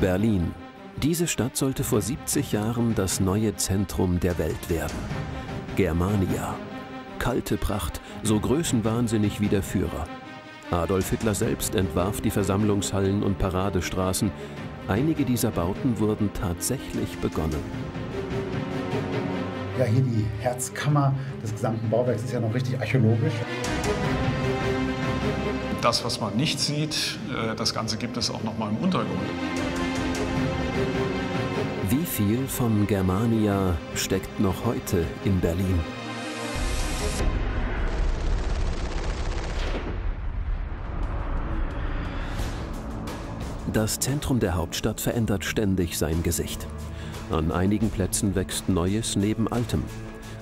Berlin. Diese Stadt sollte vor 70 Jahren das neue Zentrum der Welt werden. Germania. Kalte Pracht, so größenwahnsinnig wie der Führer. Adolf Hitler selbst entwarf die Versammlungshallen und Paradestraßen. Einige dieser Bauten wurden tatsächlich begonnen. Ja, hier die Herzkammer des gesamten Bauwerks ist ja noch richtig archäologisch. Das, was man nicht sieht, äh, das Ganze gibt es auch noch mal im Untergrund. Wie viel von Germania steckt noch heute in Berlin? Das Zentrum der Hauptstadt verändert ständig sein Gesicht. An einigen Plätzen wächst Neues neben Altem.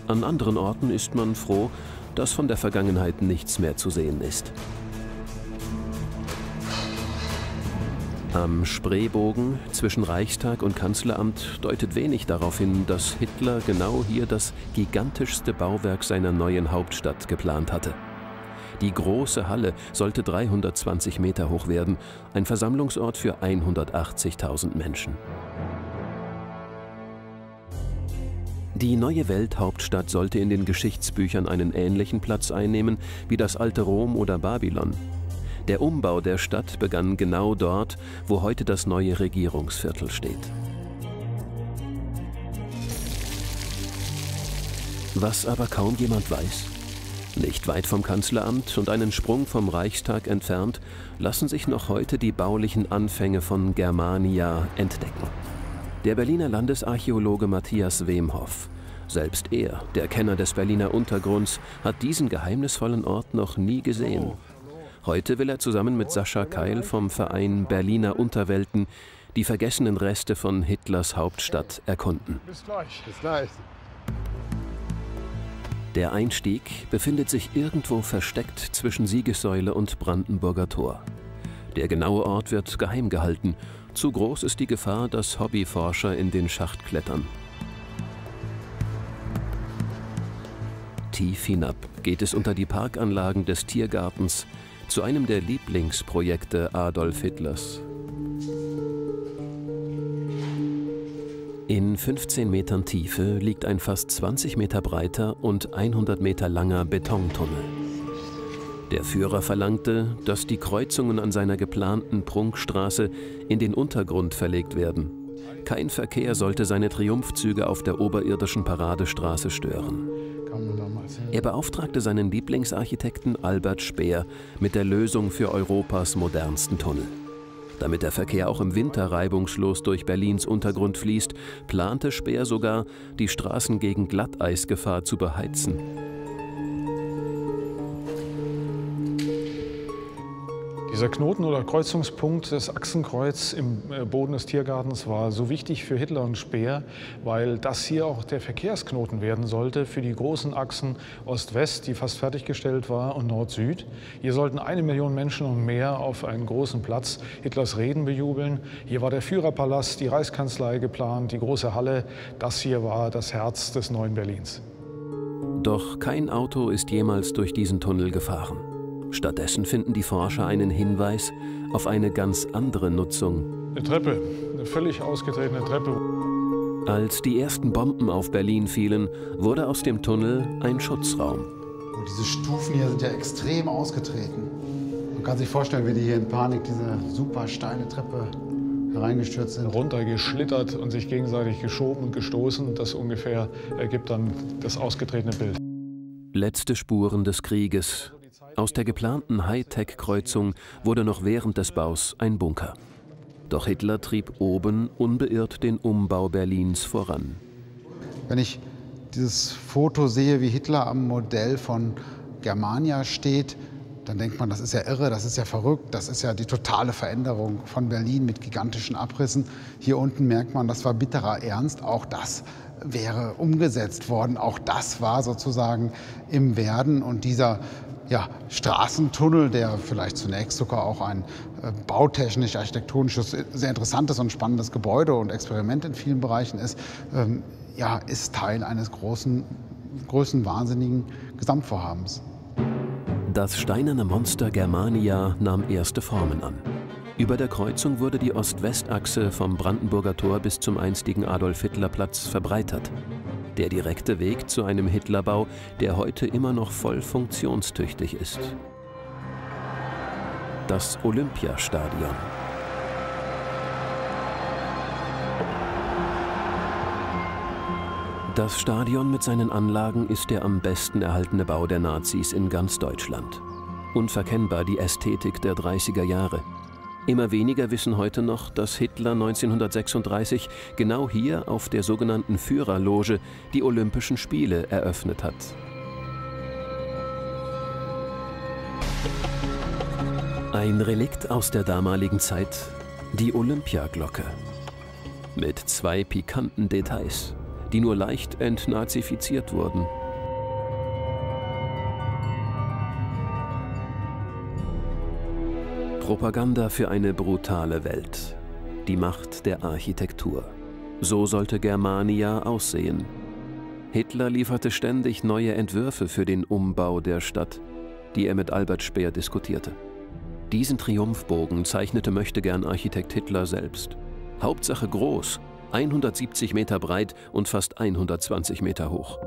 An anderen Orten ist man froh, dass von der Vergangenheit nichts mehr zu sehen ist. Am Spreebogen zwischen Reichstag und Kanzleramt deutet wenig darauf hin, dass Hitler genau hier das gigantischste Bauwerk seiner neuen Hauptstadt geplant hatte. Die große Halle sollte 320 Meter hoch werden, ein Versammlungsort für 180.000 Menschen. Die neue Welthauptstadt sollte in den Geschichtsbüchern einen ähnlichen Platz einnehmen wie das alte Rom oder Babylon. Der Umbau der Stadt begann genau dort, wo heute das neue Regierungsviertel steht. Was aber kaum jemand weiß, nicht weit vom Kanzleramt und einen Sprung vom Reichstag entfernt lassen sich noch heute die baulichen Anfänge von Germania entdecken. Der Berliner Landesarchäologe Matthias Wemhoff, selbst er, der Kenner des Berliner Untergrunds, hat diesen geheimnisvollen Ort noch nie gesehen. Heute will er zusammen mit Sascha Keil vom Verein Berliner Unterwelten die vergessenen Reste von Hitlers Hauptstadt erkunden. Bis gleich. Bis gleich. Der Einstieg befindet sich irgendwo versteckt zwischen Siegessäule und Brandenburger Tor. Der genaue Ort wird geheim gehalten. Zu groß ist die Gefahr, dass Hobbyforscher in den Schacht klettern. Tief hinab geht es unter die Parkanlagen des Tiergartens zu einem der Lieblingsprojekte Adolf Hitlers. In 15 Metern Tiefe liegt ein fast 20 Meter breiter und 100 Meter langer Betontunnel. Der Führer verlangte, dass die Kreuzungen an seiner geplanten Prunkstraße in den Untergrund verlegt werden. Kein Verkehr sollte seine Triumphzüge auf der oberirdischen Paradestraße stören. Er beauftragte seinen Lieblingsarchitekten Albert Speer mit der Lösung für Europas modernsten Tunnel. Damit der Verkehr auch im Winter reibungslos durch Berlins Untergrund fließt, plante Speer sogar, die Straßen gegen Glatteisgefahr zu beheizen. Dieser Knoten oder Kreuzungspunkt, das Achsenkreuz im äh, Boden des Tiergartens, war so wichtig für Hitler und Speer, weil das hier auch der Verkehrsknoten werden sollte für die großen Achsen Ost-West, die fast fertiggestellt war, und Nord-Süd. Hier sollten eine Million Menschen und mehr auf einen großen Platz Hitlers Reden bejubeln. Hier war der Führerpalast, die Reichskanzlei geplant, die große Halle. Das hier war das Herz des neuen Berlins. Doch kein Auto ist jemals durch diesen Tunnel gefahren. Stattdessen finden die Forscher einen Hinweis auf eine ganz andere Nutzung. Eine Treppe, eine völlig ausgetretene Treppe. Als die ersten Bomben auf Berlin fielen, wurde aus dem Tunnel ein Schutzraum. Und diese Stufen hier sind ja extrem ausgetreten. Man kann sich vorstellen, wie die hier in Panik diese super steile Treppe hereingestürzt sind. Runtergeschlittert und sich gegenseitig geschoben und gestoßen. Das ungefähr ergibt dann das ausgetretene Bild. Letzte Spuren des Krieges, aus der geplanten Hightech-Kreuzung wurde noch während des Baus ein Bunker. Doch Hitler trieb oben unbeirrt den Umbau Berlins voran. Wenn ich dieses Foto sehe, wie Hitler am Modell von Germania steht, dann denkt man, das ist ja irre, das ist ja verrückt, das ist ja die totale Veränderung von Berlin mit gigantischen Abrissen. Hier unten merkt man, das war bitterer Ernst, auch das wäre umgesetzt worden, auch das war sozusagen im Werden und dieser ja, Straßentunnel, der vielleicht zunächst sogar auch ein äh, bautechnisch, architektonisches, sehr interessantes und spannendes Gebäude und Experiment in vielen Bereichen ist, ähm, ja, ist Teil eines großen, großen, wahnsinnigen Gesamtvorhabens. Das steinerne Monster Germania nahm erste Formen an. Über der Kreuzung wurde die Ost-West-Achse vom Brandenburger Tor bis zum einstigen Adolf-Hitler-Platz verbreitert. Der direkte Weg zu einem Hitlerbau, der heute immer noch voll funktionstüchtig ist. Das Olympiastadion. Das Stadion mit seinen Anlagen ist der am besten erhaltene Bau der Nazis in ganz Deutschland. Unverkennbar die Ästhetik der 30er Jahre. Immer weniger wissen heute noch, dass Hitler 1936 genau hier auf der sogenannten Führerloge die Olympischen Spiele eröffnet hat. Ein Relikt aus der damaligen Zeit, die Olympiaglocke. Mit zwei pikanten Details, die nur leicht entnazifiziert wurden. Propaganda für eine brutale Welt. Die Macht der Architektur. So sollte Germania aussehen. Hitler lieferte ständig neue Entwürfe für den Umbau der Stadt, die er mit Albert Speer diskutierte. Diesen Triumphbogen zeichnete möchtegern Architekt Hitler selbst. Hauptsache groß, 170 Meter breit und fast 120 Meter hoch.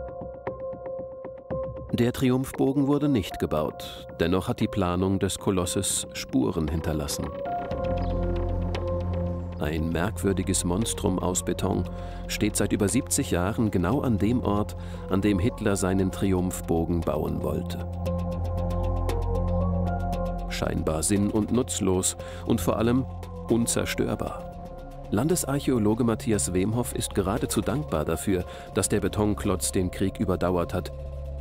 Der Triumphbogen wurde nicht gebaut, dennoch hat die Planung des Kolosses Spuren hinterlassen. Ein merkwürdiges Monstrum aus Beton steht seit über 70 Jahren genau an dem Ort, an dem Hitler seinen Triumphbogen bauen wollte. Scheinbar sinn- und nutzlos und vor allem unzerstörbar. Landesarchäologe Matthias Wemhoff ist geradezu dankbar dafür, dass der Betonklotz den Krieg überdauert hat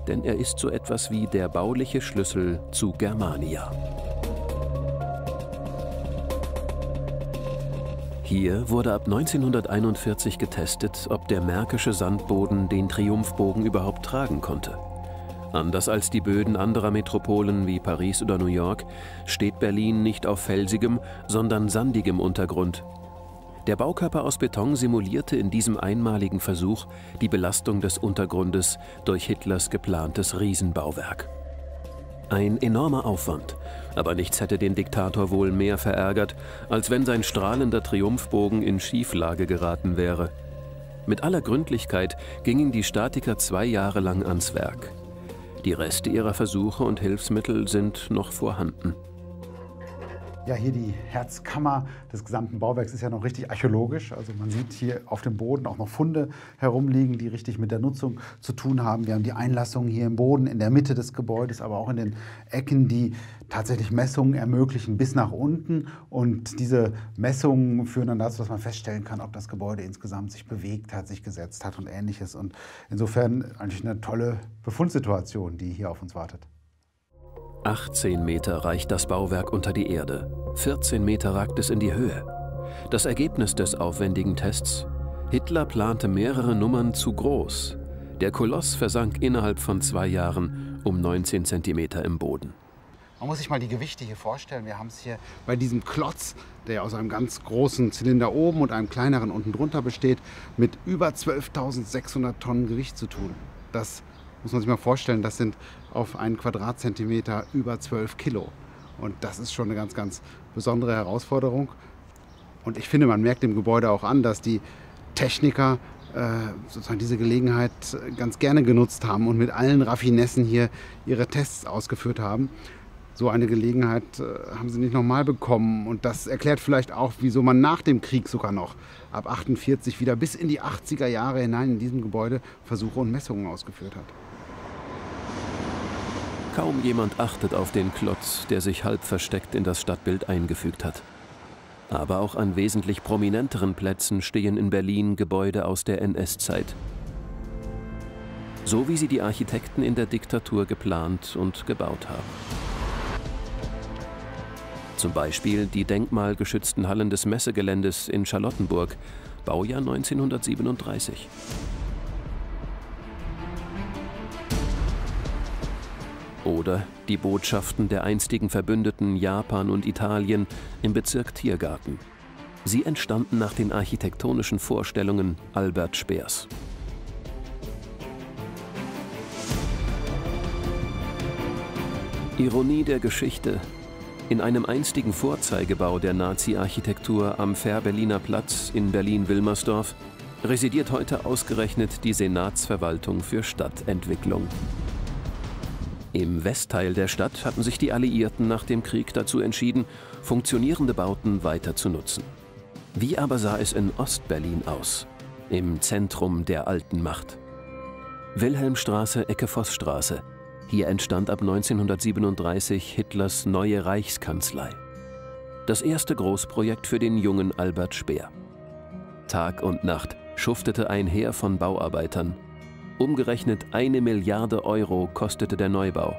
denn er ist so etwas wie der bauliche Schlüssel zu Germania. Hier wurde ab 1941 getestet, ob der märkische Sandboden den Triumphbogen überhaupt tragen konnte. Anders als die Böden anderer Metropolen wie Paris oder New York steht Berlin nicht auf felsigem, sondern sandigem Untergrund der Baukörper aus Beton simulierte in diesem einmaligen Versuch die Belastung des Untergrundes durch Hitlers geplantes Riesenbauwerk. Ein enormer Aufwand, aber nichts hätte den Diktator wohl mehr verärgert, als wenn sein strahlender Triumphbogen in Schieflage geraten wäre. Mit aller Gründlichkeit gingen die Statiker zwei Jahre lang ans Werk. Die Reste ihrer Versuche und Hilfsmittel sind noch vorhanden ja, hier die Herzkammer des gesamten Bauwerks ist ja noch richtig archäologisch. Also man sieht hier auf dem Boden auch noch Funde herumliegen, die richtig mit der Nutzung zu tun haben. Wir haben die Einlassungen hier im Boden, in der Mitte des Gebäudes, aber auch in den Ecken, die tatsächlich Messungen ermöglichen bis nach unten. Und diese Messungen führen dann dazu, dass man feststellen kann, ob das Gebäude insgesamt sich bewegt hat, sich gesetzt hat und ähnliches. Und insofern eigentlich eine tolle Befundsituation, die hier auf uns wartet. 18 Meter reicht das Bauwerk unter die Erde, 14 Meter ragt es in die Höhe. Das Ergebnis des aufwendigen Tests? Hitler plante mehrere Nummern zu groß. Der Koloss versank innerhalb von zwei Jahren um 19 Zentimeter im Boden. Man muss sich mal die Gewichte hier vorstellen. Wir haben es hier bei diesem Klotz, der aus einem ganz großen Zylinder oben und einem kleineren unten drunter besteht, mit über 12.600 Tonnen Gewicht zu tun. Das muss man sich mal vorstellen, das sind auf einen Quadratzentimeter über 12 Kilo. Und das ist schon eine ganz, ganz besondere Herausforderung. Und ich finde, man merkt dem Gebäude auch an, dass die Techniker äh, sozusagen diese Gelegenheit ganz gerne genutzt haben und mit allen Raffinessen hier ihre Tests ausgeführt haben. So eine Gelegenheit äh, haben sie nicht nochmal bekommen. Und das erklärt vielleicht auch, wieso man nach dem Krieg sogar noch ab 48 wieder bis in die 80er Jahre hinein in diesem Gebäude Versuche und Messungen ausgeführt hat. Kaum jemand achtet auf den Klotz, der sich halb versteckt in das Stadtbild eingefügt hat. Aber auch an wesentlich prominenteren Plätzen stehen in Berlin Gebäude aus der NS-Zeit. So wie sie die Architekten in der Diktatur geplant und gebaut haben. Zum Beispiel die denkmalgeschützten Hallen des Messegeländes in Charlottenburg, Baujahr 1937. Oder die Botschaften der einstigen Verbündeten Japan und Italien im Bezirk Tiergarten. Sie entstanden nach den architektonischen Vorstellungen Albert Speers. Ironie der Geschichte. In einem einstigen Vorzeigebau der Nazi-Architektur am Fähr-Berliner Platz in Berlin-Wilmersdorf residiert heute ausgerechnet die Senatsverwaltung für Stadtentwicklung. Im Westteil der Stadt hatten sich die Alliierten nach dem Krieg dazu entschieden, funktionierende Bauten weiter zu nutzen. Wie aber sah es in Ostberlin aus, im Zentrum der alten Macht? Wilhelmstraße, Ecke Vossstraße. Hier entstand ab 1937 Hitlers neue Reichskanzlei. Das erste Großprojekt für den jungen Albert Speer. Tag und Nacht schuftete ein Heer von Bauarbeitern Umgerechnet eine Milliarde Euro kostete der Neubau.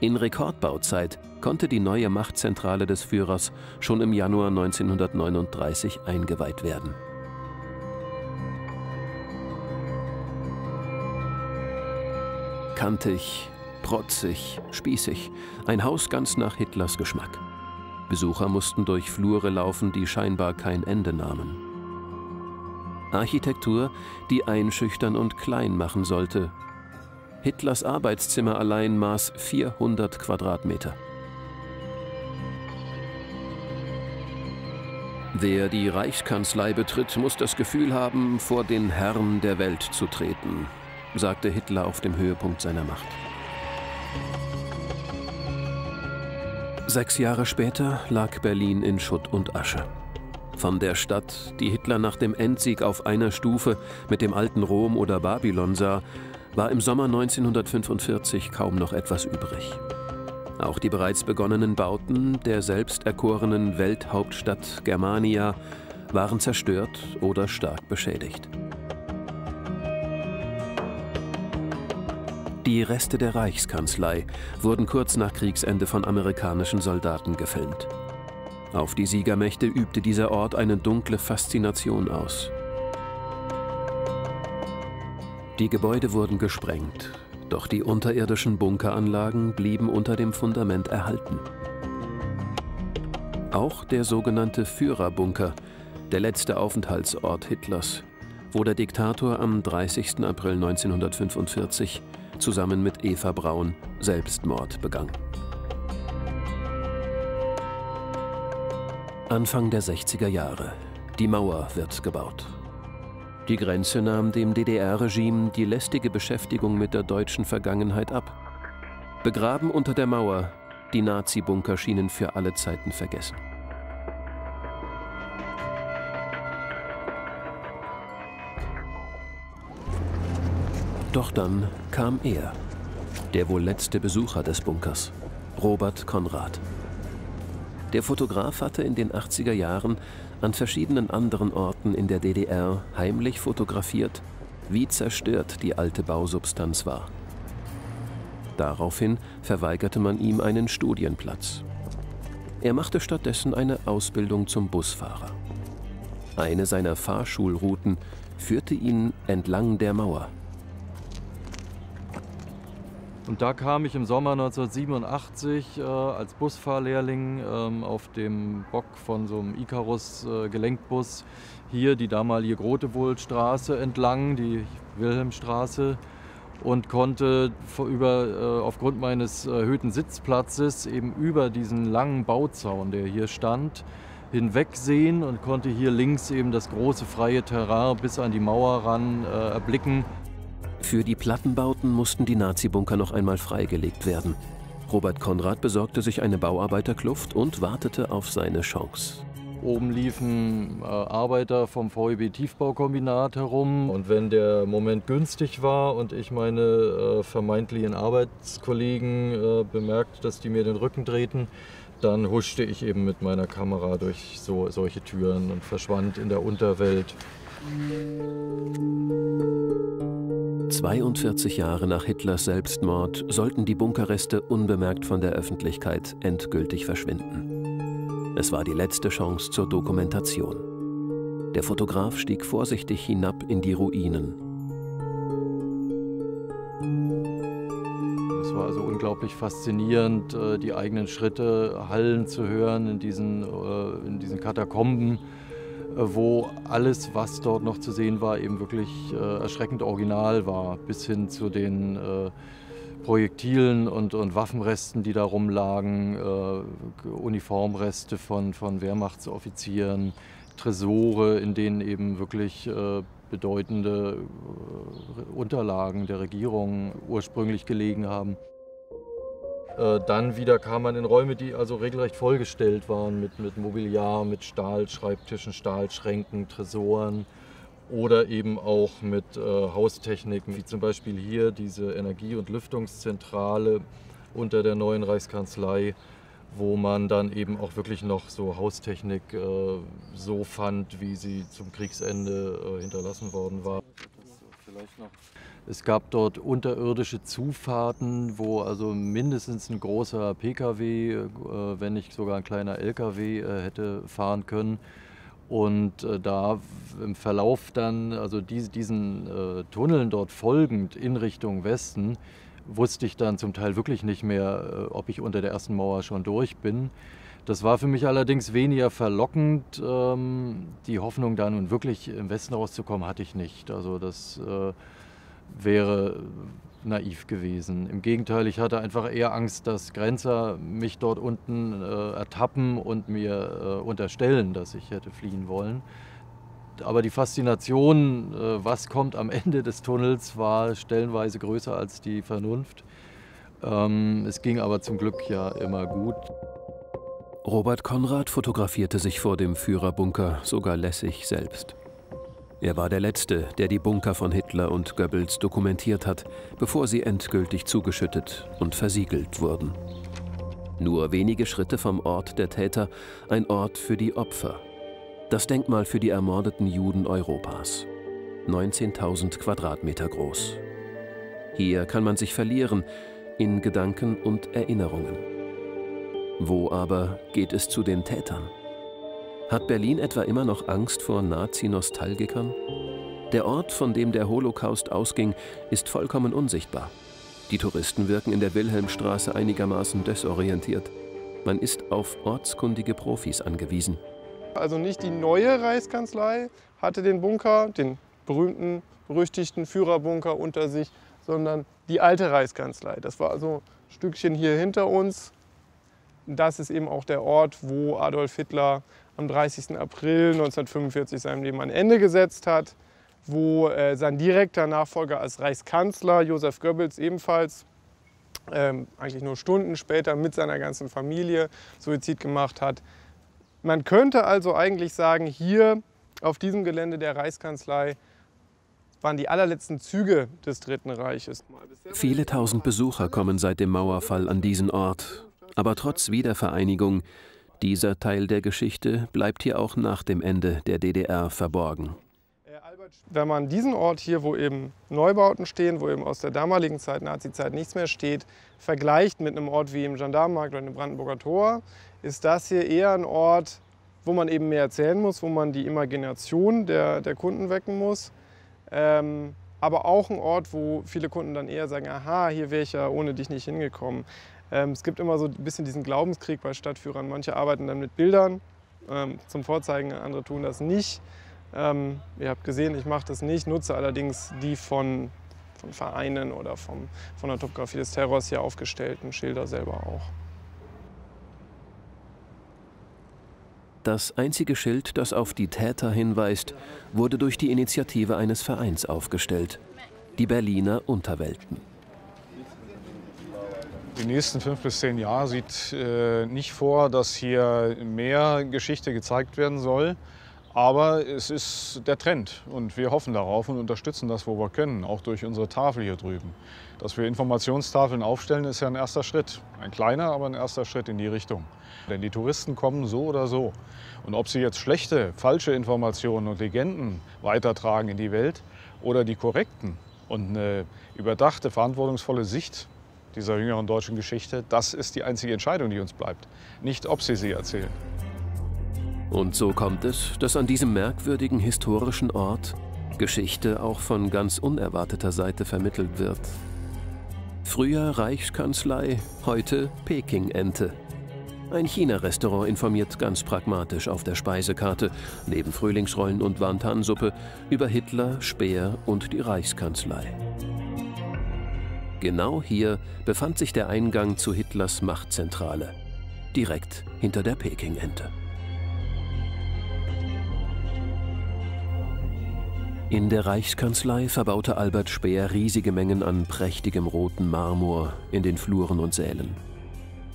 In Rekordbauzeit konnte die neue Machtzentrale des Führers schon im Januar 1939 eingeweiht werden. Kantig, protzig, spießig, ein Haus ganz nach Hitlers Geschmack. Besucher mussten durch Flure laufen, die scheinbar kein Ende nahmen. Architektur, die einschüchtern und klein machen sollte. Hitlers Arbeitszimmer allein maß 400 Quadratmeter. Wer die Reichskanzlei betritt, muss das Gefühl haben, vor den Herrn der Welt zu treten, sagte Hitler auf dem Höhepunkt seiner Macht. Sechs Jahre später lag Berlin in Schutt und Asche. Von der Stadt, die Hitler nach dem Endsieg auf einer Stufe mit dem alten Rom oder Babylon sah, war im Sommer 1945 kaum noch etwas übrig. Auch die bereits begonnenen Bauten der selbst erkorenen Welthauptstadt Germania waren zerstört oder stark beschädigt. Die Reste der Reichskanzlei wurden kurz nach Kriegsende von amerikanischen Soldaten gefilmt. Auf die Siegermächte übte dieser Ort eine dunkle Faszination aus. Die Gebäude wurden gesprengt, doch die unterirdischen Bunkeranlagen blieben unter dem Fundament erhalten. Auch der sogenannte Führerbunker, der letzte Aufenthaltsort Hitlers, wo der Diktator am 30. April 1945 zusammen mit Eva Braun Selbstmord begann. Anfang der 60er Jahre. Die Mauer wird gebaut. Die Grenze nahm dem DDR-Regime die lästige Beschäftigung mit der deutschen Vergangenheit ab. Begraben unter der Mauer, die Nazi-Bunker schienen für alle Zeiten vergessen. Doch dann kam er, der wohl letzte Besucher des Bunkers, Robert Konrad. Der Fotograf hatte in den 80er Jahren an verschiedenen anderen Orten in der DDR heimlich fotografiert, wie zerstört die alte Bausubstanz war. Daraufhin verweigerte man ihm einen Studienplatz. Er machte stattdessen eine Ausbildung zum Busfahrer. Eine seiner Fahrschulrouten führte ihn entlang der Mauer. Und da kam ich im Sommer 1987 äh, als Busfahrlehrling ähm, auf dem Bock von so einem Icarus-Gelenkbus äh, hier die damalige Grotewohlstraße entlang, die Wilhelmstraße und konnte über, äh, aufgrund meines erhöhten Sitzplatzes eben über diesen langen Bauzaun, der hier stand, hinwegsehen und konnte hier links eben das große freie Terrain bis an die Mauer ran äh, erblicken. Für die Plattenbauten mussten die Nazi-Bunker noch einmal freigelegt werden. Robert Konrad besorgte sich eine Bauarbeiterkluft und wartete auf seine Chance. Oben liefen äh, Arbeiter vom VEB Tiefbaukombinat herum. Und wenn der Moment günstig war und ich meine äh, vermeintlichen Arbeitskollegen äh, bemerkt, dass die mir den Rücken drehten, dann huschte ich eben mit meiner Kamera durch so, solche Türen und verschwand in der Unterwelt. 42 Jahre nach Hitlers Selbstmord sollten die Bunkerreste unbemerkt von der Öffentlichkeit endgültig verschwinden. Es war die letzte Chance zur Dokumentation. Der Fotograf stieg vorsichtig hinab in die Ruinen. Es war also unglaublich faszinierend, äh, die eigenen Schritte hallen zu hören in diesen, äh, in diesen Katakomben. Wo alles, was dort noch zu sehen war, eben wirklich äh, erschreckend original war, bis hin zu den äh, Projektilen und, und Waffenresten, die da rumlagen, äh, Uniformreste von, von Wehrmachtsoffizieren, Tresore, in denen eben wirklich äh, bedeutende äh, Unterlagen der Regierung ursprünglich gelegen haben. Äh, dann wieder kam man in Räume, die also regelrecht vollgestellt waren mit, mit Mobiliar, mit Stahlschreibtischen, Stahlschränken, Tresoren oder eben auch mit äh, Haustechniken, wie zum Beispiel hier diese Energie- und Lüftungszentrale unter der neuen Reichskanzlei, wo man dann eben auch wirklich noch so Haustechnik äh, so fand, wie sie zum Kriegsende äh, hinterlassen worden war. Vielleicht noch es gab dort unterirdische Zufahrten, wo also mindestens ein großer Pkw, äh, wenn nicht sogar ein kleiner Lkw äh, hätte fahren können. Und äh, da im Verlauf dann, also diesen Tunneln dort folgend in Richtung Westen, wusste ich dann zum Teil wirklich nicht mehr, ob ich unter der ersten Mauer schon durch bin. Das war für mich allerdings weniger verlockend. Ähm, die Hoffnung, da nun wirklich im Westen rauszukommen, hatte ich nicht. Also das wäre naiv gewesen. Im Gegenteil, ich hatte einfach eher Angst, dass Grenzer mich dort unten äh, ertappen und mir äh, unterstellen, dass ich hätte fliehen wollen. Aber die Faszination, äh, was kommt am Ende des Tunnels, war stellenweise größer als die Vernunft. Ähm, es ging aber zum Glück ja immer gut. Robert Konrad fotografierte sich vor dem Führerbunker sogar lässig selbst. Er war der Letzte, der die Bunker von Hitler und Goebbels dokumentiert hat, bevor sie endgültig zugeschüttet und versiegelt wurden. Nur wenige Schritte vom Ort der Täter ein Ort für die Opfer. Das Denkmal für die ermordeten Juden Europas. 19.000 Quadratmeter groß. Hier kann man sich verlieren in Gedanken und Erinnerungen. Wo aber geht es zu den Tätern? Hat Berlin etwa immer noch Angst vor Nazi-Nostalgikern? Der Ort, von dem der Holocaust ausging, ist vollkommen unsichtbar. Die Touristen wirken in der Wilhelmstraße einigermaßen desorientiert. Man ist auf ortskundige Profis angewiesen. Also nicht die neue Reichskanzlei hatte den Bunker, den berühmten, berüchtigten Führerbunker unter sich, sondern die alte Reichskanzlei. Das war also ein Stückchen hier hinter uns. Das ist eben auch der Ort, wo Adolf Hitler am 30. April 1945 seinem Leben ein Ende gesetzt hat, wo äh, sein direkter Nachfolger als Reichskanzler Josef Goebbels ebenfalls ähm, eigentlich nur Stunden später mit seiner ganzen Familie Suizid gemacht hat. Man könnte also eigentlich sagen, hier auf diesem Gelände der Reichskanzlei waren die allerletzten Züge des Dritten Reiches. Viele tausend Besucher kommen seit dem Mauerfall an diesen Ort. Aber trotz Wiedervereinigung dieser Teil der Geschichte bleibt hier auch nach dem Ende der DDR verborgen. Wenn man diesen Ort hier, wo eben Neubauten stehen, wo eben aus der damaligen Zeit, Nazi-Zeit, nichts mehr steht, vergleicht mit einem Ort wie im Gendarmenmarkt oder dem Brandenburger Tor, ist das hier eher ein Ort, wo man eben mehr erzählen muss, wo man die Imagination der, der Kunden wecken muss. Ähm, aber auch ein Ort, wo viele Kunden dann eher sagen, aha, hier wäre ich ja ohne dich nicht hingekommen. Ähm, es gibt immer so ein bisschen diesen Glaubenskrieg bei Stadtführern. Manche arbeiten dann mit Bildern ähm, zum Vorzeigen, andere tun das nicht. Ähm, ihr habt gesehen, ich mache das nicht, nutze allerdings die von, von Vereinen oder vom, von der Topografie des Terrors hier aufgestellten Schilder selber auch. Das einzige Schild, das auf die Täter hinweist, wurde durch die Initiative eines Vereins aufgestellt. Die Berliner Unterwelten. Die nächsten fünf bis zehn Jahre sieht äh, nicht vor, dass hier mehr Geschichte gezeigt werden soll. Aber es ist der Trend und wir hoffen darauf und unterstützen das, wo wir können, auch durch unsere Tafel hier drüben. Dass wir Informationstafeln aufstellen, ist ja ein erster Schritt. Ein kleiner, aber ein erster Schritt in die Richtung. Denn die Touristen kommen so oder so. Und ob sie jetzt schlechte, falsche Informationen und Legenden weitertragen in die Welt oder die korrekten und eine überdachte, verantwortungsvolle Sicht dieser jüngeren deutschen Geschichte, das ist die einzige Entscheidung, die uns bleibt. Nicht, ob sie sie erzählen. Und so kommt es, dass an diesem merkwürdigen historischen Ort Geschichte auch von ganz unerwarteter Seite vermittelt wird. Früher Reichskanzlei, heute Peking-Ente. Ein China-Restaurant informiert ganz pragmatisch auf der Speisekarte, neben Frühlingsrollen und Wantansuppe, über Hitler, Speer und die Reichskanzlei. Genau hier befand sich der Eingang zu Hitlers Machtzentrale, direkt hinter der Peking-Ente. In der Reichskanzlei verbaute Albert Speer riesige Mengen an prächtigem roten Marmor in den Fluren und Sälen.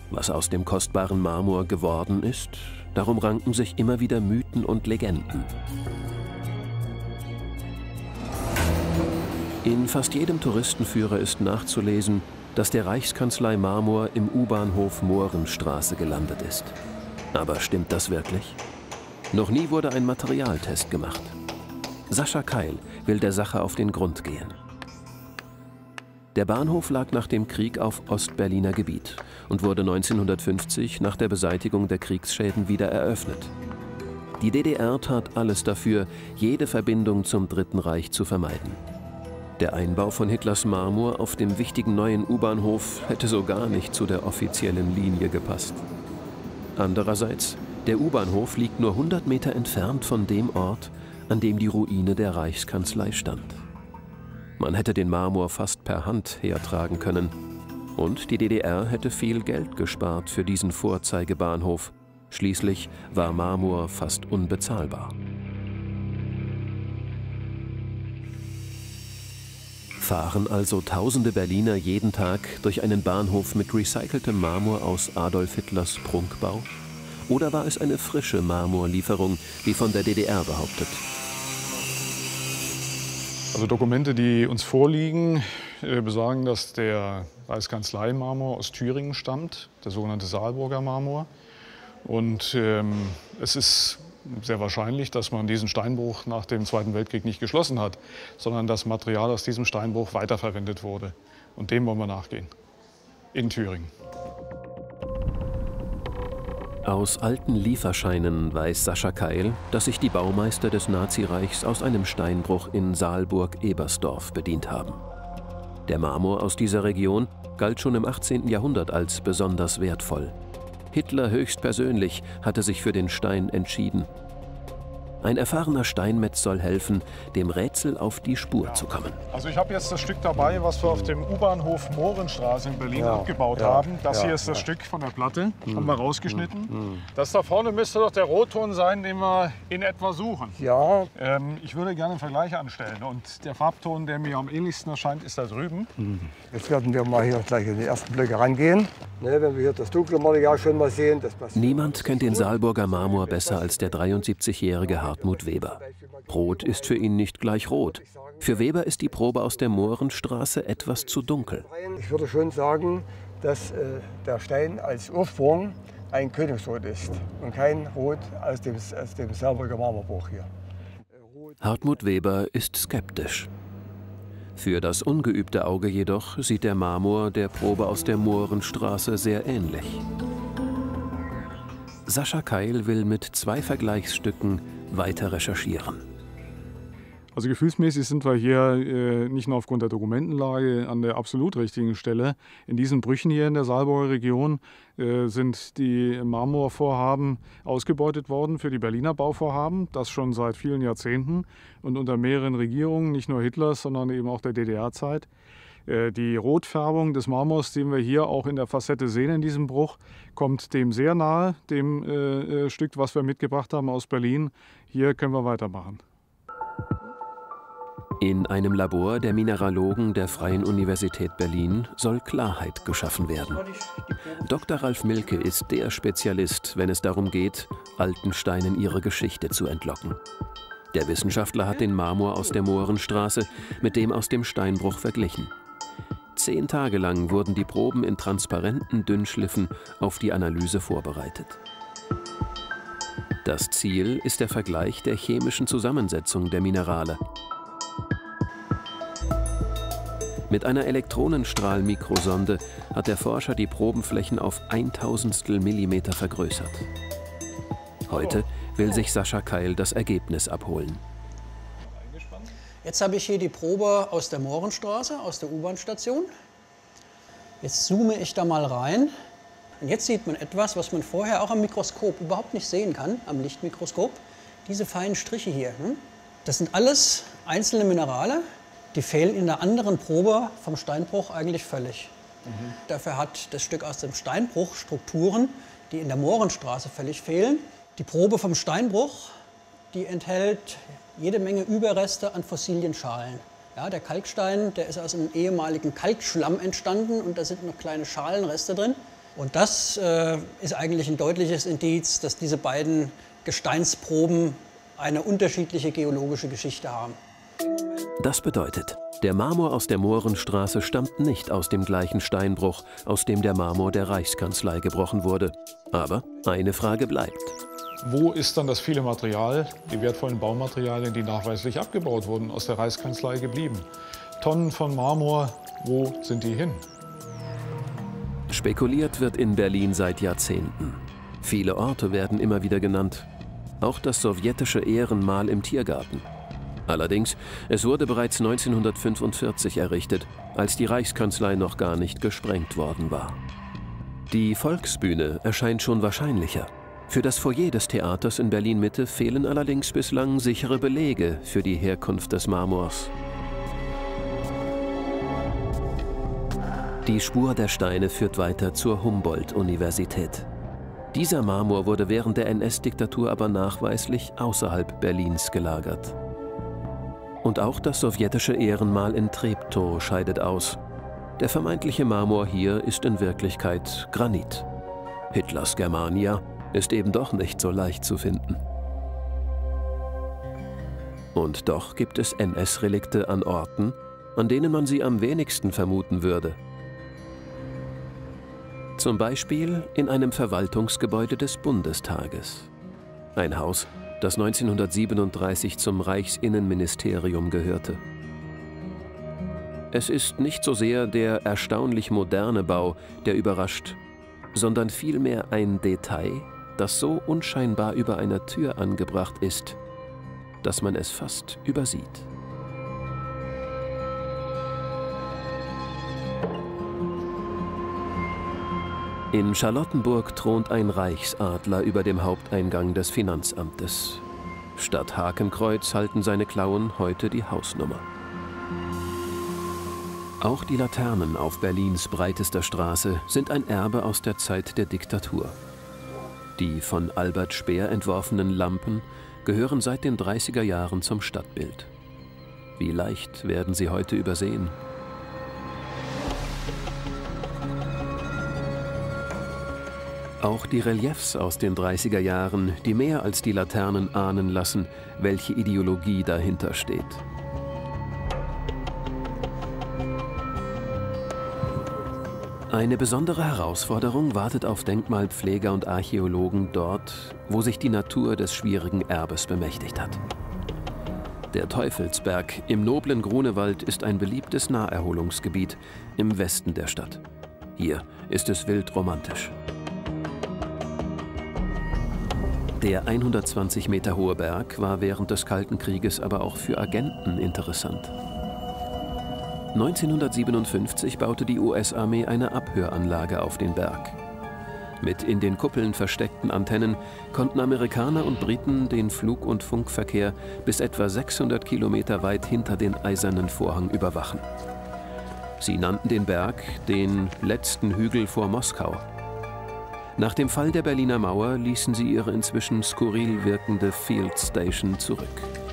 Was aus dem kostbaren Marmor geworden ist, darum ranken sich immer wieder Mythen und Legenden. In fast jedem Touristenführer ist nachzulesen, dass der Reichskanzlei Marmor im U-Bahnhof Mohrenstraße gelandet ist. Aber stimmt das wirklich? Noch nie wurde ein Materialtest gemacht. Sascha Keil will der Sache auf den Grund gehen. Der Bahnhof lag nach dem Krieg auf Ostberliner Gebiet und wurde 1950 nach der Beseitigung der Kriegsschäden wieder eröffnet. Die DDR tat alles dafür, jede Verbindung zum Dritten Reich zu vermeiden. Der Einbau von Hitlers Marmor auf dem wichtigen neuen U-Bahnhof hätte so gar nicht zu der offiziellen Linie gepasst. Andererseits, der U-Bahnhof liegt nur 100 Meter entfernt von dem Ort, an dem die Ruine der Reichskanzlei stand. Man hätte den Marmor fast per Hand hertragen können. Und die DDR hätte viel Geld gespart für diesen Vorzeigebahnhof. Schließlich war Marmor fast unbezahlbar. Fahren also tausende Berliner jeden Tag durch einen Bahnhof mit recyceltem Marmor aus Adolf Hitlers Prunkbau? Oder war es eine frische Marmorlieferung, wie von der DDR behauptet? Also Dokumente, die uns vorliegen, äh, besagen, dass der Reichskanzlei-Marmor aus Thüringen stammt, der sogenannte Saalburger Marmor. Und ähm, es ist sehr wahrscheinlich, dass man diesen Steinbruch nach dem Zweiten Weltkrieg nicht geschlossen hat, sondern das Material aus diesem Steinbruch weiterverwendet wurde. Und dem wollen wir nachgehen. In Thüringen. Aus alten Lieferscheinen weiß Sascha Keil, dass sich die Baumeister des Nazireichs aus einem Steinbruch in Saalburg-Ebersdorf bedient haben. Der Marmor aus dieser Region galt schon im 18. Jahrhundert als besonders wertvoll. Hitler höchstpersönlich hatte sich für den Stein entschieden ein erfahrener Steinmetz soll helfen, dem Rätsel auf die Spur zu kommen. Also ich habe jetzt das Stück dabei, was wir auf dem U-Bahnhof Mohrenstraße in Berlin ja, abgebaut ja, haben. Das ja, hier ist das Stück von der Platte, mhm. haben wir rausgeschnitten. Mhm. Das da vorne müsste doch der Rotton sein, den wir in etwa suchen. Ja. Ähm, ich würde gerne einen Vergleich anstellen und der Farbton, der mir am ähnlichsten erscheint, ist da drüben. Mhm. Jetzt werden wir mal hier gleich in die ersten Blöcke rangehen. Ne, wenn wir hier das dunkle Material schon mal sehen. Niemand kennt den Saalburger Marmor besser als der 73-jährige Hartmut Weber. Rot ist für ihn nicht gleich rot. Für Weber ist die Probe aus der Mohrenstraße etwas zu dunkel. Ich würde schon sagen, dass äh, der Stein als Ursprung ein Königsrot ist und kein Rot aus dem, aus dem Saalburger Marmorbruch hier. Hartmut Weber ist skeptisch. Für das ungeübte Auge jedoch sieht der Marmor der Probe aus der Mohrenstraße sehr ähnlich. Sascha Keil will mit zwei Vergleichsstücken weiter recherchieren. Also gefühlsmäßig sind wir hier äh, nicht nur aufgrund der Dokumentenlage an der absolut richtigen Stelle. In diesen Brüchen hier in der Saalburger Region äh, sind die Marmorvorhaben ausgebeutet worden für die Berliner Bauvorhaben, das schon seit vielen Jahrzehnten und unter mehreren Regierungen, nicht nur Hitlers, sondern eben auch der DDR-Zeit. Äh, die Rotfärbung des Marmors, den wir hier auch in der Facette sehen in diesem Bruch, kommt dem sehr nahe, dem äh, äh Stück, was wir mitgebracht haben aus Berlin. Hier können wir weitermachen. In einem Labor der Mineralogen der Freien Universität Berlin soll Klarheit geschaffen werden. Dr. Ralf Milke ist der Spezialist, wenn es darum geht, alten Steinen ihre Geschichte zu entlocken. Der Wissenschaftler hat den Marmor aus der Mohrenstraße mit dem aus dem Steinbruch verglichen. Zehn Tage lang wurden die Proben in transparenten Dünnschliffen auf die Analyse vorbereitet. Das Ziel ist der Vergleich der chemischen Zusammensetzung der Minerale. Mit einer Elektronenstrahlmikrosonde hat der Forscher die Probenflächen auf 1000 Millimeter vergrößert. Heute will sich Sascha Keil das Ergebnis abholen. Jetzt habe ich hier die Probe aus der Mohrenstraße, aus der U-Bahn-Station. Jetzt zoome ich da mal rein. Und jetzt sieht man etwas, was man vorher auch am Mikroskop überhaupt nicht sehen kann, am Lichtmikroskop. Diese feinen Striche hier. Hm? Das sind alles einzelne Minerale, die fehlen in der anderen Probe vom Steinbruch eigentlich völlig. Mhm. Dafür hat das Stück aus dem Steinbruch Strukturen, die in der Mohrenstraße völlig fehlen. Die Probe vom Steinbruch, die enthält jede Menge Überreste an Fossilienschalen. Ja, der Kalkstein, der ist aus einem ehemaligen Kalkschlamm entstanden und da sind noch kleine Schalenreste drin. Und das äh, ist eigentlich ein deutliches Indiz, dass diese beiden Gesteinsproben eine unterschiedliche geologische Geschichte haben. Das bedeutet, der Marmor aus der Mohrenstraße stammt nicht aus dem gleichen Steinbruch, aus dem der Marmor der Reichskanzlei gebrochen wurde. Aber eine Frage bleibt. Wo ist dann das viele Material, die wertvollen Baumaterialien, die nachweislich abgebaut wurden, aus der Reichskanzlei geblieben? Tonnen von Marmor, wo sind die hin? Spekuliert wird in Berlin seit Jahrzehnten. Viele Orte werden immer wieder genannt. Auch das sowjetische Ehrenmal im Tiergarten. Allerdings, es wurde bereits 1945 errichtet, als die Reichskanzlei noch gar nicht gesprengt worden war. Die Volksbühne erscheint schon wahrscheinlicher. Für das Foyer des Theaters in Berlin-Mitte fehlen allerdings bislang sichere Belege für die Herkunft des Marmors. Die Spur der Steine führt weiter zur Humboldt-Universität. Dieser Marmor wurde während der NS-Diktatur aber nachweislich außerhalb Berlins gelagert. Und auch das sowjetische Ehrenmal in Treptow scheidet aus. Der vermeintliche Marmor hier ist in Wirklichkeit Granit. Hitlers Germania ist eben doch nicht so leicht zu finden. Und doch gibt es NS-Relikte an Orten, an denen man sie am wenigsten vermuten würde. Zum Beispiel in einem Verwaltungsgebäude des Bundestages. Ein Haus, das 1937 zum Reichsinnenministerium gehörte. Es ist nicht so sehr der erstaunlich moderne Bau, der überrascht, sondern vielmehr ein Detail, das so unscheinbar über einer Tür angebracht ist, dass man es fast übersieht. In Charlottenburg thront ein Reichsadler über dem Haupteingang des Finanzamtes. Statt Hakenkreuz halten seine Klauen heute die Hausnummer. Auch die Laternen auf Berlins breitester Straße sind ein Erbe aus der Zeit der Diktatur. Die von Albert Speer entworfenen Lampen gehören seit den 30er Jahren zum Stadtbild. Wie leicht werden sie heute übersehen? Auch die Reliefs aus den 30er Jahren, die mehr als die Laternen ahnen lassen, welche Ideologie dahinter steht. Eine besondere Herausforderung wartet auf Denkmalpfleger und Archäologen dort, wo sich die Natur des schwierigen Erbes bemächtigt hat. Der Teufelsberg im noblen Grunewald ist ein beliebtes Naherholungsgebiet im Westen der Stadt. Hier ist es wild romantisch. Der 120 Meter hohe Berg war während des Kalten Krieges aber auch für Agenten interessant. 1957 baute die US-Armee eine Abhöranlage auf den Berg. Mit in den Kuppeln versteckten Antennen konnten Amerikaner und Briten den Flug- und Funkverkehr bis etwa 600 Kilometer weit hinter den Eisernen Vorhang überwachen. Sie nannten den Berg den letzten Hügel vor Moskau. Nach dem Fall der Berliner Mauer ließen sie ihre inzwischen skurril wirkende Field Station zurück.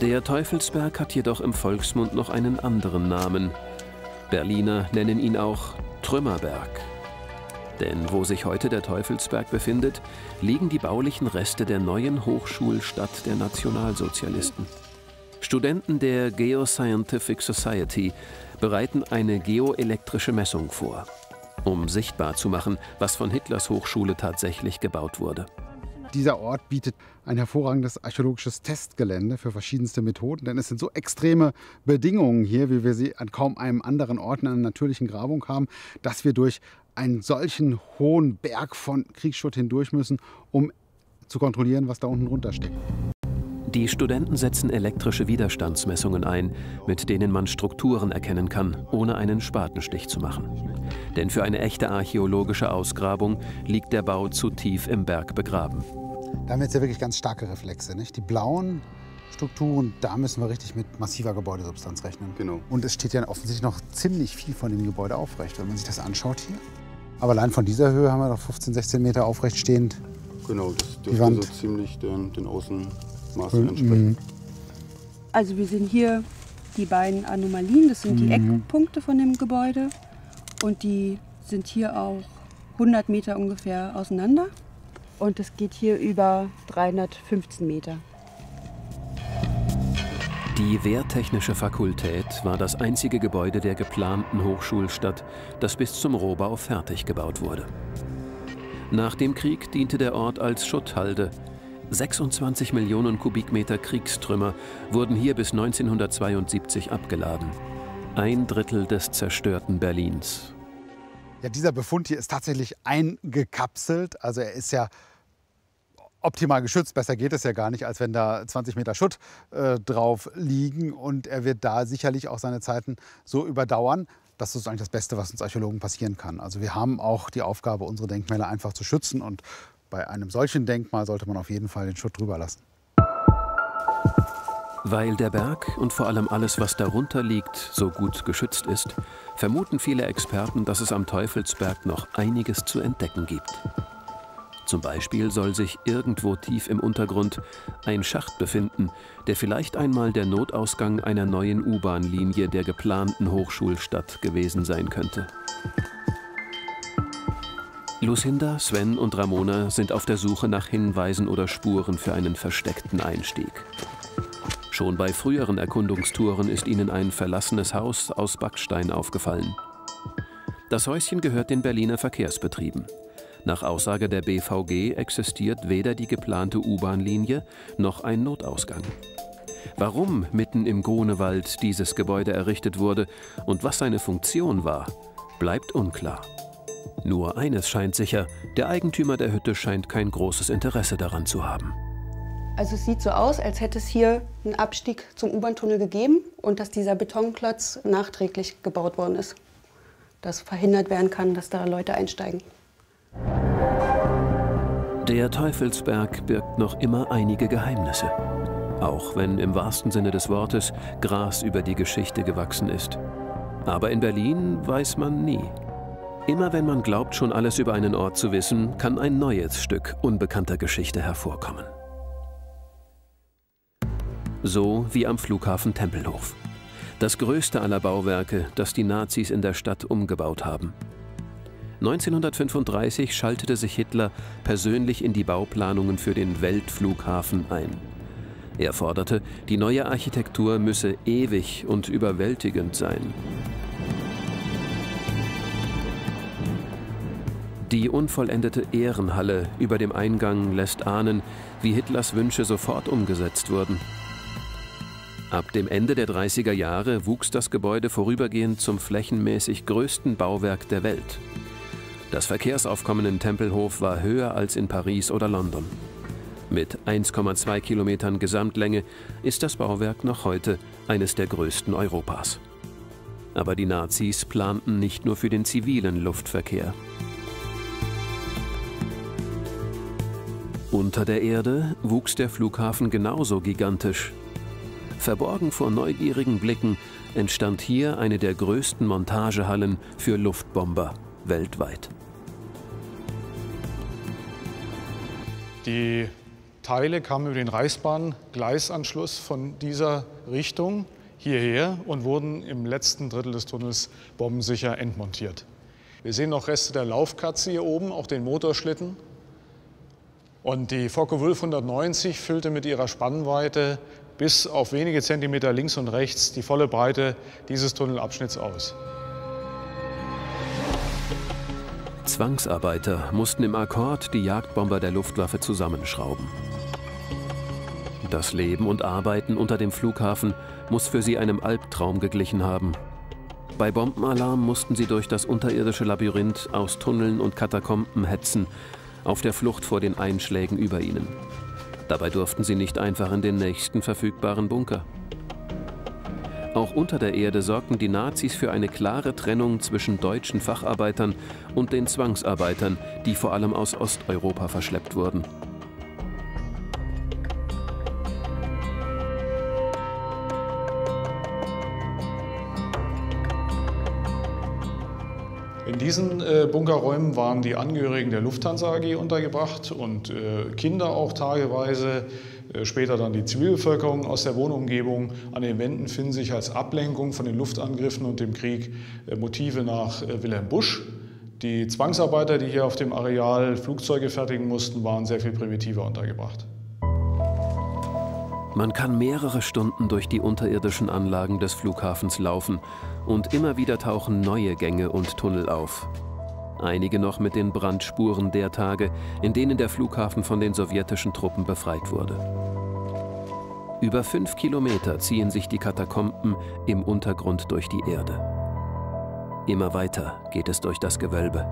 Der Teufelsberg hat jedoch im Volksmund noch einen anderen Namen. Berliner nennen ihn auch Trümmerberg. Denn wo sich heute der Teufelsberg befindet, liegen die baulichen Reste der neuen Hochschulstadt der Nationalsozialisten. Studenten der Geoscientific Society bereiten eine geoelektrische Messung vor um sichtbar zu machen, was von Hitlers Hochschule tatsächlich gebaut wurde. Dieser Ort bietet ein hervorragendes archäologisches Testgelände für verschiedenste Methoden, denn es sind so extreme Bedingungen hier, wie wir sie an kaum einem anderen Ort in einer natürlichen Grabung haben, dass wir durch einen solchen hohen Berg von Kriegsschutt hindurch müssen, um zu kontrollieren, was da unten drunter steckt. Die Studenten setzen elektrische Widerstandsmessungen ein, mit denen man Strukturen erkennen kann, ohne einen Spatenstich zu machen. Denn für eine echte archäologische Ausgrabung liegt der Bau zu tief im Berg begraben. Da haben wir jetzt ja wirklich ganz starke Reflexe. Nicht? Die blauen Struktur und da müssen wir richtig mit massiver Gebäudesubstanz rechnen. Genau. Und es steht ja offensichtlich noch ziemlich viel von dem Gebäude aufrecht, wenn man sich das anschaut hier. Aber allein von dieser Höhe haben wir noch 15, 16 Meter aufrecht stehend. Genau, das Die dürfte Wand. so ziemlich den, den Außenmaßen Mhm. entsprechen. Also wir sehen hier die beiden Anomalien, das sind die Eckpunkte von dem Gebäude und die sind hier auch 100 Meter ungefähr auseinander und es geht hier über 315 Meter. Die Wehrtechnische Fakultät war das einzige Gebäude der geplanten Hochschulstadt, das bis zum Rohbau fertig gebaut wurde. Nach dem Krieg diente der Ort als Schutthalde. 26 Millionen Kubikmeter Kriegstrümmer wurden hier bis 1972 abgeladen. Ein Drittel des zerstörten Berlins. Ja, dieser Befund hier ist tatsächlich eingekapselt. Also er ist ja optimal geschützt. Besser geht es ja gar nicht, als wenn da 20 Meter Schutt äh, drauf liegen. Und er wird da sicherlich auch seine Zeiten so überdauern. Das ist eigentlich das Beste, was uns Archäologen passieren kann. Also wir haben auch die Aufgabe, unsere Denkmäler einfach zu schützen. Und bei einem solchen Denkmal sollte man auf jeden Fall den Schutt drüber lassen. Weil der Berg und vor allem alles, was darunter liegt, so gut geschützt ist, vermuten viele Experten, dass es am Teufelsberg noch einiges zu entdecken gibt. Zum Beispiel soll sich irgendwo tief im Untergrund ein Schacht befinden, der vielleicht einmal der Notausgang einer neuen U-Bahn-Linie der geplanten Hochschulstadt gewesen sein könnte. Lucinda, Sven und Ramona sind auf der Suche nach Hinweisen oder Spuren für einen versteckten Einstieg. Schon bei früheren Erkundungstouren ist ihnen ein verlassenes Haus aus Backstein aufgefallen. Das Häuschen gehört den Berliner Verkehrsbetrieben. Nach Aussage der BVG existiert weder die geplante U-Bahn-Linie noch ein Notausgang. Warum mitten im Grunewald dieses Gebäude errichtet wurde und was seine Funktion war, bleibt unklar. Nur eines scheint sicher, der Eigentümer der Hütte scheint kein großes Interesse daran zu haben. Also es sieht so aus, als hätte es hier einen Abstieg zum U-Bahn-Tunnel gegeben und dass dieser Betonklotz nachträglich gebaut worden ist. Dass verhindert werden kann, dass da Leute einsteigen. Der Teufelsberg birgt noch immer einige Geheimnisse. Auch wenn im wahrsten Sinne des Wortes Gras über die Geschichte gewachsen ist. Aber in Berlin weiß man nie. Immer wenn man glaubt, schon alles über einen Ort zu wissen, kann ein neues Stück unbekannter Geschichte hervorkommen. So wie am Flughafen Tempelhof. Das größte aller Bauwerke, das die Nazis in der Stadt umgebaut haben. 1935 schaltete sich Hitler persönlich in die Bauplanungen für den Weltflughafen ein. Er forderte, die neue Architektur müsse ewig und überwältigend sein. Die unvollendete Ehrenhalle über dem Eingang lässt ahnen, wie Hitlers Wünsche sofort umgesetzt wurden. Ab dem Ende der 30er Jahre wuchs das Gebäude vorübergehend zum flächenmäßig größten Bauwerk der Welt. Das Verkehrsaufkommen in Tempelhof war höher als in Paris oder London. Mit 1,2 Kilometern Gesamtlänge ist das Bauwerk noch heute eines der größten Europas. Aber die Nazis planten nicht nur für den zivilen Luftverkehr. Unter der Erde wuchs der Flughafen genauso gigantisch. Verborgen vor neugierigen Blicken entstand hier eine der größten Montagehallen für Luftbomber weltweit. Die Teile kamen über den Reichsbahn-Gleisanschluss von dieser Richtung hierher und wurden im letzten Drittel des Tunnels bombensicher entmontiert. Wir sehen noch Reste der Laufkatze hier oben, auch den Motorschlitten. Und die Focke-Wulf 190 füllte mit ihrer Spannweite bis auf wenige Zentimeter links und rechts die volle Breite dieses Tunnelabschnitts aus. Zwangsarbeiter mussten im Akkord die Jagdbomber der Luftwaffe zusammenschrauben. Das Leben und Arbeiten unter dem Flughafen muss für sie einem Albtraum geglichen haben. Bei Bombenalarm mussten sie durch das unterirdische Labyrinth aus Tunneln und Katakomben hetzen, auf der Flucht vor den Einschlägen über ihnen. Dabei durften sie nicht einfach in den nächsten verfügbaren Bunker. Auch unter der Erde sorgten die Nazis für eine klare Trennung zwischen deutschen Facharbeitern und den Zwangsarbeitern, die vor allem aus Osteuropa verschleppt wurden. Diesen äh, Bunkerräumen waren die Angehörigen der Lufthansa AG untergebracht und äh, Kinder auch tageweise. Äh, später dann die Zivilbevölkerung aus der Wohnumgebung. An den Wänden finden sich als Ablenkung von den Luftangriffen und dem Krieg äh, Motive nach äh, Wilhelm Busch. Die Zwangsarbeiter, die hier auf dem Areal Flugzeuge fertigen mussten, waren sehr viel primitiver untergebracht. Man kann mehrere Stunden durch die unterirdischen Anlagen des Flughafens laufen und immer wieder tauchen neue Gänge und Tunnel auf. Einige noch mit den Brandspuren der Tage, in denen der Flughafen von den sowjetischen Truppen befreit wurde. Über fünf Kilometer ziehen sich die Katakomben im Untergrund durch die Erde. Immer weiter geht es durch das Gewölbe.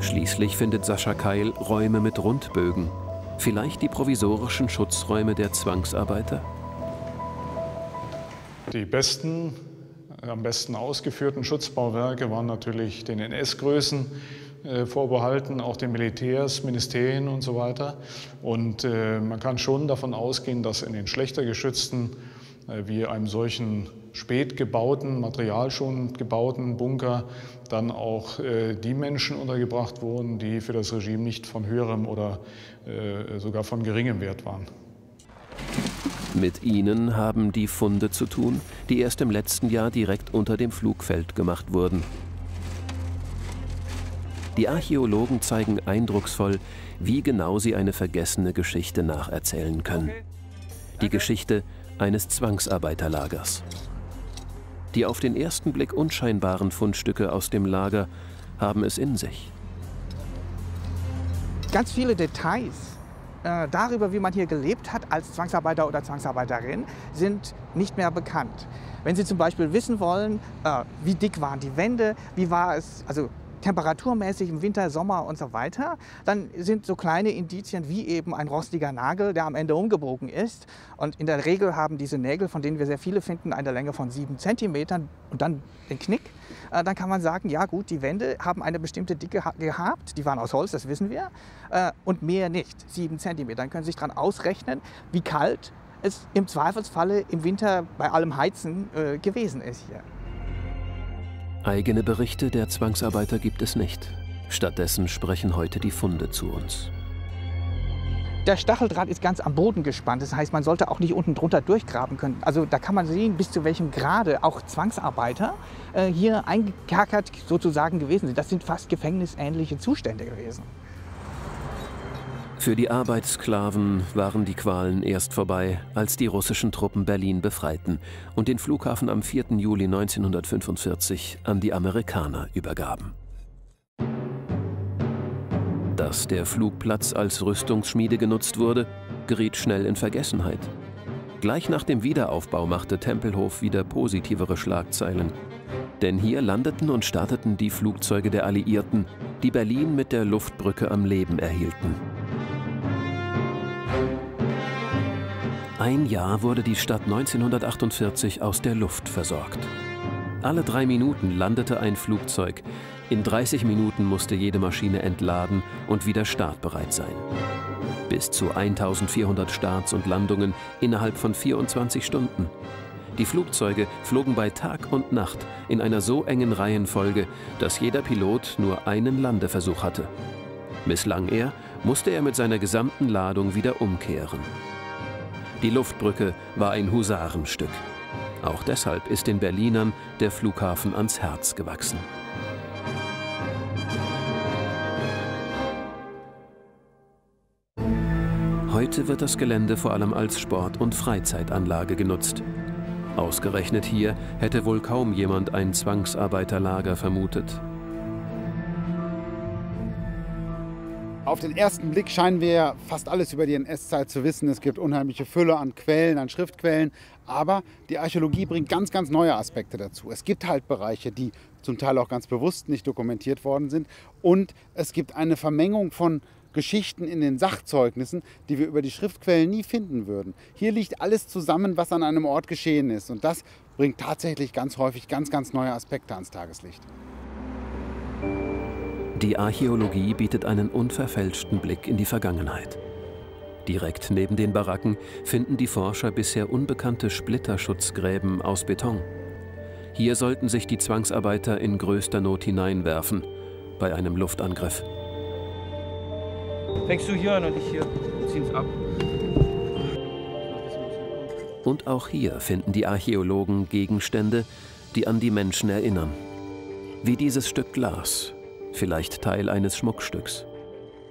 Schließlich findet Sascha Keil Räume mit Rundbögen, vielleicht die provisorischen Schutzräume der Zwangsarbeiter? Die besten, am besten ausgeführten Schutzbauwerke waren natürlich den NS-Größen äh, vorbehalten, auch den Militärs, Ministerien und so weiter. Und äh, man kann schon davon ausgehen, dass in den schlechter geschützten, äh, wie einem solchen spät gebauten, materialschonend gebauten Bunker dann auch äh, die Menschen untergebracht wurden, die für das Regime nicht von höherem oder äh, sogar von geringem Wert waren. Mit ihnen haben die Funde zu tun, die erst im letzten Jahr direkt unter dem Flugfeld gemacht wurden. Die Archäologen zeigen eindrucksvoll, wie genau sie eine vergessene Geschichte nacherzählen können. Die Geschichte eines Zwangsarbeiterlagers. Die auf den ersten Blick unscheinbaren Fundstücke aus dem Lager haben es in sich. Ganz viele Details äh, darüber, wie man hier gelebt hat als Zwangsarbeiter oder Zwangsarbeiterin, sind nicht mehr bekannt. Wenn Sie zum Beispiel wissen wollen, äh, wie dick waren die Wände, wie war es, also temperaturmäßig im Winter, Sommer und so weiter, dann sind so kleine Indizien wie eben ein rostiger Nagel, der am Ende umgebogen ist. Und in der Regel haben diese Nägel, von denen wir sehr viele finden, eine Länge von sieben Zentimetern und dann den Knick. Äh, dann kann man sagen, ja gut, die Wände haben eine bestimmte Dicke gehabt, die waren aus Holz, das wissen wir, äh, und mehr nicht, sieben Zentimeter. Dann können Sie sich daran ausrechnen, wie kalt es im Zweifelsfalle im Winter bei allem Heizen äh, gewesen ist hier. Eigene Berichte der Zwangsarbeiter gibt es nicht. Stattdessen sprechen heute die Funde zu uns. Der Stacheldraht ist ganz am Boden gespannt. Das heißt, man sollte auch nicht unten drunter durchgraben können. Also da kann man sehen, bis zu welchem Grade auch Zwangsarbeiter äh, hier eingekerkert sozusagen gewesen sind. Das sind fast gefängnisähnliche Zustände gewesen. Für die Arbeitssklaven waren die Qualen erst vorbei, als die russischen Truppen Berlin befreiten und den Flughafen am 4. Juli 1945 an die Amerikaner übergaben. Dass der Flugplatz als Rüstungsschmiede genutzt wurde, geriet schnell in Vergessenheit. Gleich nach dem Wiederaufbau machte Tempelhof wieder positivere Schlagzeilen. Denn hier landeten und starteten die Flugzeuge der Alliierten, die Berlin mit der Luftbrücke am Leben erhielten. Ein Jahr wurde die Stadt 1948 aus der Luft versorgt. Alle drei Minuten landete ein Flugzeug. In 30 Minuten musste jede Maschine entladen und wieder startbereit sein. Bis zu 1400 Starts und Landungen innerhalb von 24 Stunden. Die Flugzeuge flogen bei Tag und Nacht in einer so engen Reihenfolge, dass jeder Pilot nur einen Landeversuch hatte. Misslang er, musste er mit seiner gesamten Ladung wieder umkehren. Die Luftbrücke war ein Husarenstück. Auch deshalb ist den Berlinern der Flughafen ans Herz gewachsen. Heute wird das Gelände vor allem als Sport- und Freizeitanlage genutzt. Ausgerechnet hier hätte wohl kaum jemand ein Zwangsarbeiterlager vermutet. Auf den ersten Blick scheinen wir fast alles über die NS-Zeit zu wissen. Es gibt unheimliche Fülle an Quellen, an Schriftquellen. Aber die Archäologie bringt ganz, ganz neue Aspekte dazu. Es gibt halt Bereiche, die zum Teil auch ganz bewusst nicht dokumentiert worden sind. Und es gibt eine Vermengung von Geschichten in den Sachzeugnissen, die wir über die Schriftquellen nie finden würden. Hier liegt alles zusammen, was an einem Ort geschehen ist. Und das bringt tatsächlich ganz häufig ganz, ganz neue Aspekte ans Tageslicht. Die Archäologie bietet einen unverfälschten Blick in die Vergangenheit. Direkt neben den Baracken finden die Forscher bisher unbekannte Splitterschutzgräben aus Beton. Hier sollten sich die Zwangsarbeiter in größter Not hineinwerfen bei einem Luftangriff. Fängst du hier an und ich hier. Wir ziehen es ab. Und auch hier finden die Archäologen Gegenstände, die an die Menschen erinnern. Wie dieses Stück Glas, vielleicht Teil eines Schmuckstücks.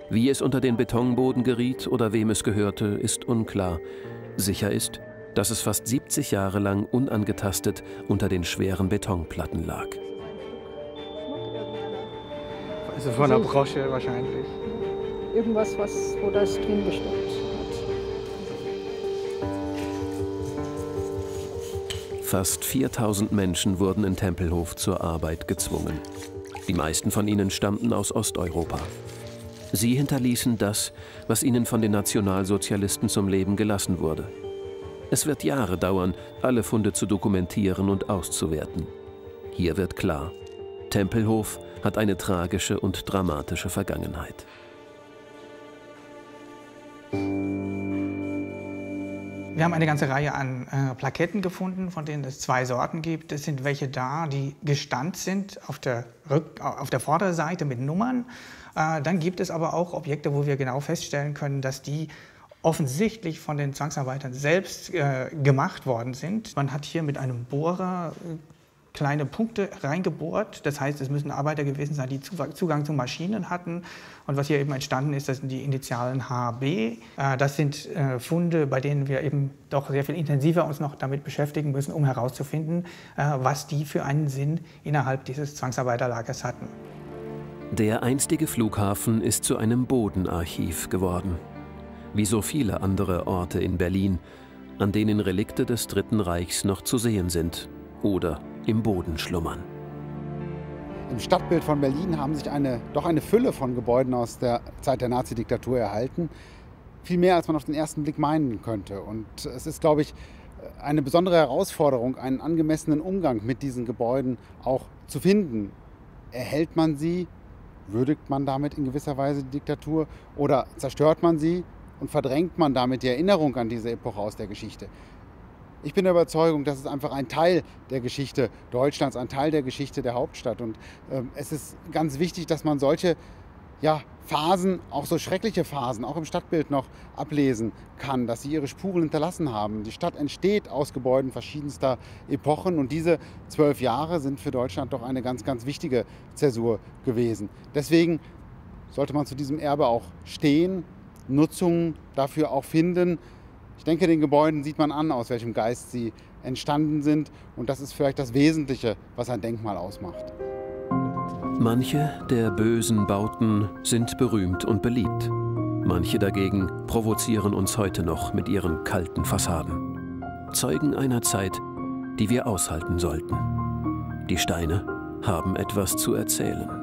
Wie es unter den Betonboden geriet oder wem es gehörte, ist unklar. Sicher ist, dass es fast 70 Jahre lang unangetastet unter den schweren Betonplatten lag. Also von der Brosche wahrscheinlich. Irgendwas, was, wo das drin gesteckt hat. Fast 4000 Menschen wurden in Tempelhof zur Arbeit gezwungen. Die meisten von ihnen stammten aus Osteuropa. Sie hinterließen das, was ihnen von den Nationalsozialisten zum Leben gelassen wurde. Es wird Jahre dauern, alle Funde zu dokumentieren und auszuwerten. Hier wird klar, Tempelhof hat eine tragische und dramatische Vergangenheit. Wir haben eine ganze Reihe an äh, Plaketten gefunden, von denen es zwei Sorten gibt. Es sind welche da, die gestand sind auf der, Rück-, auf der Vorderseite mit Nummern. Äh, dann gibt es aber auch Objekte, wo wir genau feststellen können, dass die offensichtlich von den Zwangsarbeitern selbst äh, gemacht worden sind. Man hat hier mit einem Bohrer äh, kleine Punkte reingebohrt. Das heißt, es müssen Arbeiter gewesen sein, die Zugang zu Maschinen hatten. Und was hier eben entstanden ist, das sind die Initialen HB. Äh, das sind äh, Funde, bei denen wir eben doch sehr viel intensiver uns noch damit beschäftigen müssen, um herauszufinden, äh, was die für einen Sinn innerhalb dieses Zwangsarbeiterlagers hatten. Der einstige Flughafen ist zu einem Bodenarchiv geworden. Wie so viele andere Orte in Berlin, an denen Relikte des Dritten Reichs noch zu sehen sind oder im Boden schlummern. Im Stadtbild von Berlin haben sich eine, doch eine Fülle von Gebäuden aus der Zeit der Nazidiktatur erhalten. Viel mehr, als man auf den ersten Blick meinen könnte. Und es ist, glaube ich, eine besondere Herausforderung, einen angemessenen Umgang mit diesen Gebäuden auch zu finden. Erhält man sie? Würdigt man damit in gewisser Weise die Diktatur? Oder zerstört man sie und verdrängt man damit die Erinnerung an diese Epoche aus der Geschichte? Ich bin der Überzeugung, das ist einfach ein Teil der Geschichte Deutschlands, ein Teil der Geschichte der Hauptstadt. Und ähm, es ist ganz wichtig, dass man solche ja, Phasen, auch so schreckliche Phasen, auch im Stadtbild noch ablesen kann, dass sie ihre Spuren hinterlassen haben. Die Stadt entsteht aus Gebäuden verschiedenster Epochen und diese zwölf Jahre sind für Deutschland doch eine ganz, ganz wichtige Zäsur gewesen. Deswegen sollte man zu diesem Erbe auch stehen, Nutzungen dafür auch finden. Ich denke, den Gebäuden sieht man an, aus welchem Geist sie entstanden sind. Und das ist vielleicht das Wesentliche, was ein Denkmal ausmacht. Manche der bösen Bauten sind berühmt und beliebt. Manche dagegen provozieren uns heute noch mit ihren kalten Fassaden. Zeugen einer Zeit, die wir aushalten sollten. Die Steine haben etwas zu erzählen.